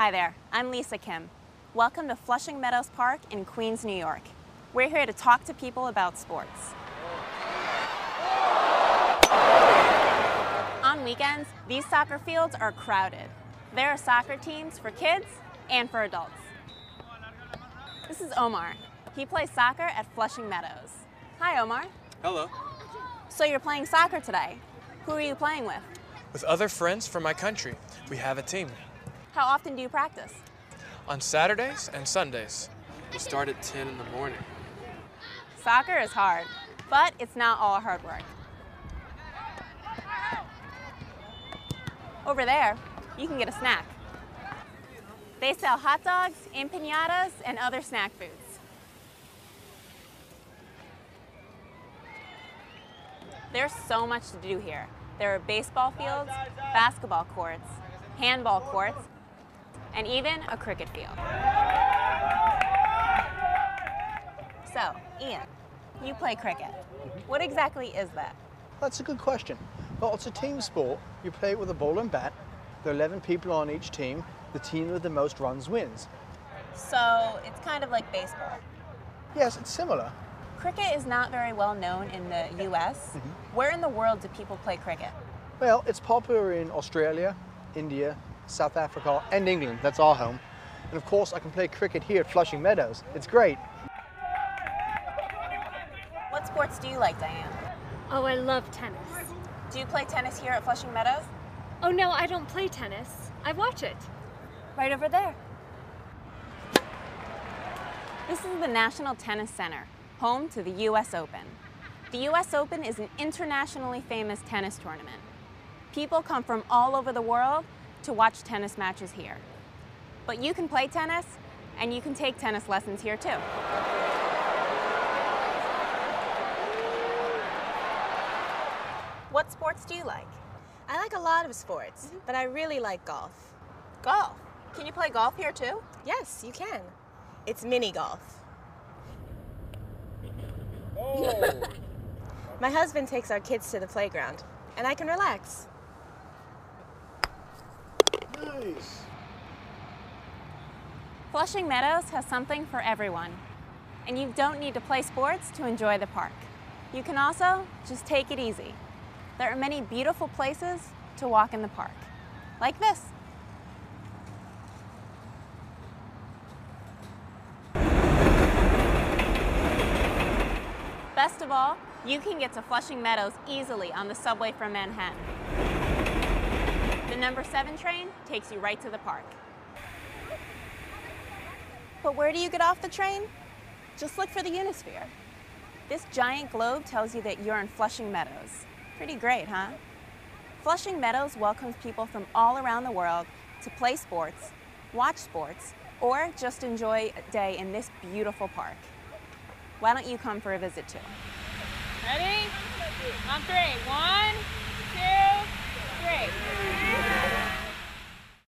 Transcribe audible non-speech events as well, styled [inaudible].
Hi there, I'm Lisa Kim. Welcome to Flushing Meadows Park in Queens, New York. We're here to talk to people about sports. On weekends, these soccer fields are crowded. There are soccer teams for kids and for adults. This is Omar. He plays soccer at Flushing Meadows. Hi, Omar. Hello. So you're playing soccer today. Who are you playing with? With other friends from my country, we have a team. How often do you practice? On Saturdays and Sundays. We start at 10 in the morning. Soccer is hard, but it's not all hard work. Over there, you can get a snack. They sell hot dogs, empanadas, and other snack foods. There's so much to do here. There are baseball fields, basketball courts, handball courts, and even a cricket field. So, Ian, you play cricket. Mm-hmm. What exactly is that? That's a good question. Well, it's a team sport. You play it with a ball and bat. There are 11 people on each team. The team with the most runs wins. So, it's kind of like baseball. Yes, it's similar. Cricket is not very well known in the US. Mm-hmm. Where in the world do people play cricket? Well, it's popular in Australia, India, South Africa, and England. That's our home. And of course, I can play cricket here at Flushing Meadows. It's great. What sports do you like, Diane? Oh, I love tennis. Do you play tennis here at Flushing Meadows? Oh, no, I don't play tennis. I watch it. Right over there. This is the National Tennis Center, home to the US Open. The US Open is an internationally famous tennis tournament. People come from all over the world to watch tennis matches here. But you can play tennis and you can take tennis lessons here too. What sports do you like? I like a lot of sports, mm-hmm. but I really like golf. Golf. Can you play golf here too? Yes, you can. It's mini golf. Oh. [laughs] My husband takes our kids to the playground, and I can relax. Nice. Flushing Meadows has something for everyone. And you don't need to play sports to enjoy the park. You can also just take it easy. There are many beautiful places to walk in the park, like this. Best of all, you can get to Flushing Meadows easily on the subway from Manhattan. The number seven train takes you right to the park. But where do you get off the train? Just look for the Unisphere. This giant globe tells you that you're in Flushing Meadows. Pretty great, huh? Flushing Meadows welcomes people from all around the world to play sports, watch sports, or just enjoy a day in this beautiful park. Why don't you come for a visit too? Ready? On three. One, two, three.